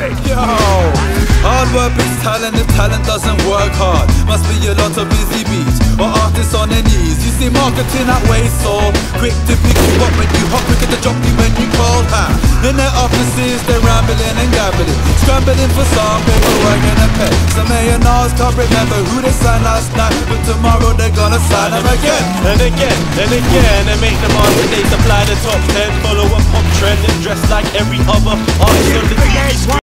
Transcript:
break. Yo, hard work beats talent if talent doesn't work hard. Must be a lot of busy beats or artists on their knees. You see marketing that way so quick to pick you up when you hot, quick to drop you when you call. her, In their offices, they're rambling and gambling, scrambling for some paperwork and a pay. Some A&Rs can't remember who they signed last night, but tomorrow they're gonna sign them again. And again, and again, and make them on they supply the top 10 Follow a pop trend and dress like every other artist on the